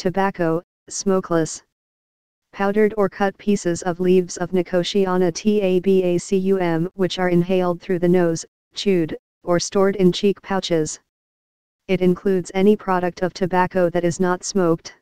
Tobacco, smokeless. Powdered or cut pieces of leaves of Nicotiana tabacum which are inhaled through the nose, chewed, or stored in cheek pouches. It includes any product of tobacco that is not smoked.